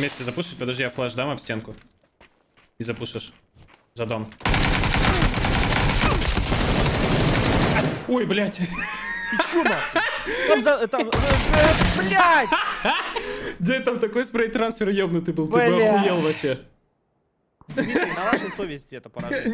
Вместе запушить, подожди, я флеш дам об стенку. И запушишь. За дом. Ой, блядь. Ты чё? Там за... Там... Блядь! Где там такой спрей-трансфер ёбнутый был? Ты бы охуел вообще. Дмитрий, на вашей совести это поражение.